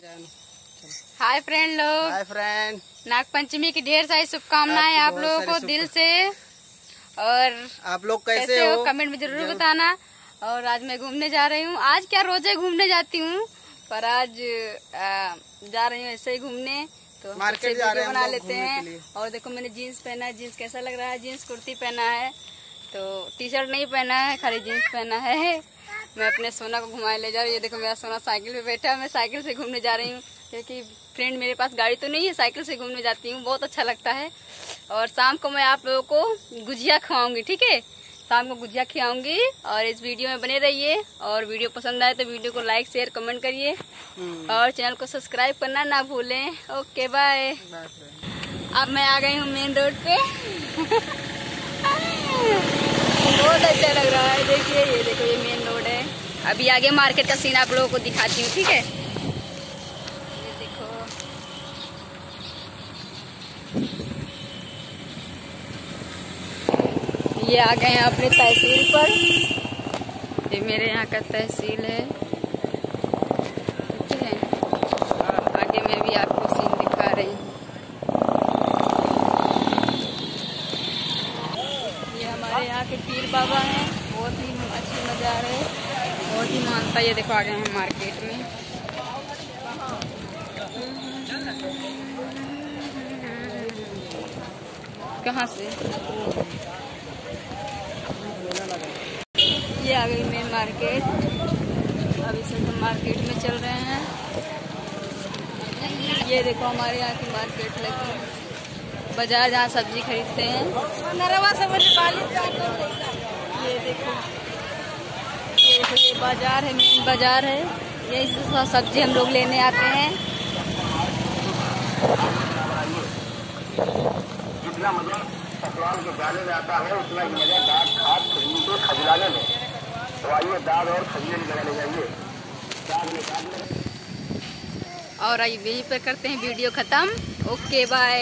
Hi friend लोग। Hi friend. Nag Panchami की ढेर सारी शुभकामनाएँ आप बहुत लोगों को दिल से। और आप लोग कैसे, कैसे हो? कमेंट में ज़रूर। बताना। और आज मैं घूमने जा रही हूँ। आज क्या रोज़े घूमने जाती हूँ? पर आज आ, जा रही हूँ ऐसे ही घूमने। तो मार्केट जा रहे हैं बना लेते हैं। और देखो मैंने जीन्स पहना है। जीन्स कैसा लग रहा है? जीन्स कुर्ती पहना है। तो टी शर्ट नहीं पहना है खाली जीन्स पहना है। मैं अपने सोना को घुमाए ले जा रही हूँ। ये देखो मेरा सोना साइकिल पे बैठा है। मैं साइकिल से घूमने जा रही हूँ क्योंकि फ्रेंड मेरे पास गाड़ी तो नहीं है साइकिल से घूमने जाती हूँ। बहुत अच्छा लगता है। और शाम को मैं आप लोगों को गुजिया खवाऊँगी ठीक है? शाम को गुजिया खिलाऊँगी और इस वीडियो में बने रहिए। और वीडियो पसंद आए तो वीडियो को लाइक शेयर कमेंट करिए। हम्म, और चैनल को सब्सक्राइब करना ना भूलें। ओके बाय अब मैं आ गई हूँ मेन रोड पे। बहुत अच्छा लग रहा है। देखिए ये देखो ये अभी आगे मार्केट का सीन आप लोगों को दिखाती हूँ, ठीक है? ये आ गए हैं अपने तहसील पर। ये मेरे यहाँ का तहसील है। ठीक है? आगे मैं भी आपको सीन दिखा रही हूँ। ये हमारे यहाँ के पीर बाबा हैं, बहुत ही अच्छी बहुत ही मानता ये देखो आ गए हैं मार्केट में। कहाँ से? ये आ गई मेन मार्केट अभी से हम मार्केट में चल रहे हैं। ये देखो हमारे यहाँ की मार्केट लगी। है। बाज़ार जहाँ सब्ज़ी खरीदते हैं। ये देखो। देखो ये बाज़ार है मेन बाज़ार है। यही से सब सब्ज़ी हम लोग लेने आते हैं। जितना मज़ा पकवान के डाले में आता है उतना ही मज़ा दाग खाद खजूर खजलाने में। तो आइए दाग और खजूर लगाने जाइए। दाग में दाग में। और आइए यहीं पर करते हैं वीडियो ख़त्म। Okay bye